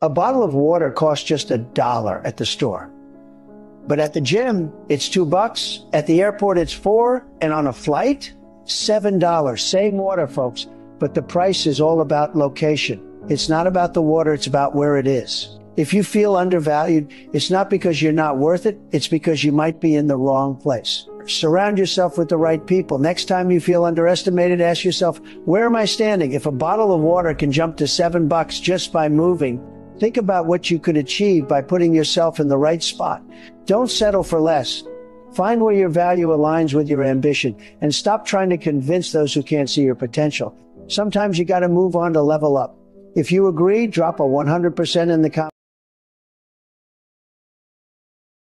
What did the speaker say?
A bottle of water costs just a dollar at the store. But at the gym, it's two bucks. At the airport, it's four. And on a flight, seven dollars. Same water, folks. But the price is all about location. It's not about the water, it's about where it is. If you feel undervalued, it's not because you're not worth it, it's because you might be in the wrong place. Surround yourself with the right people. Next time you feel underestimated, ask yourself, where am I standing? If a bottle of water can jump to seven bucks just by moving, think about what you could achieve by putting yourself in the right spot. Don't settle for less. Find where your value aligns with your ambition and stop trying to convince those who can't see your potential. Sometimes you got to move on to level up. If you agree, drop a 100% in the comments.